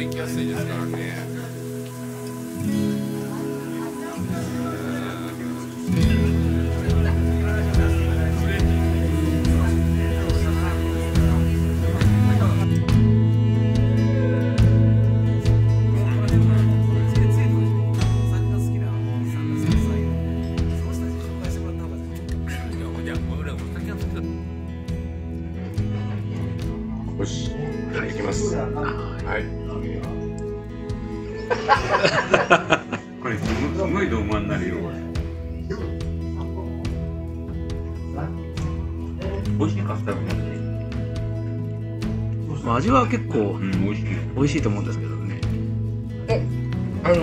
行きやすいですからね。よし、きます。はい。これすごい動画になるよ。美味しかった味は結構、うん、美味しい美味しいと思うんですけどねえあの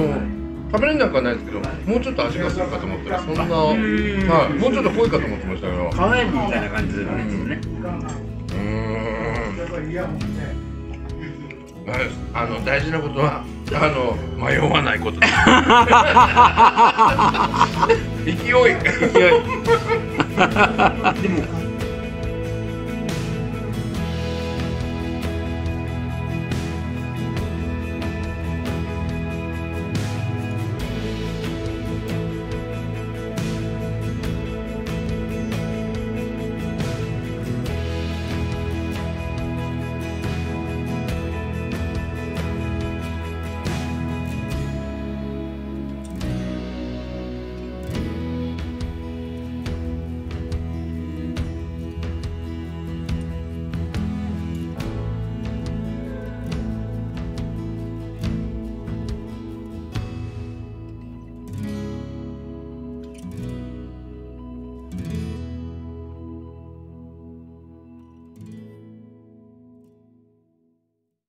食べれなくはないですけどもうちょっと味がするかと思ったらそんな、はい、もうちょっと濃いかと思ってましたけど辛いみたいな感じですよねうんあの大事なことはあの迷わないこと。勢い。勢い。でも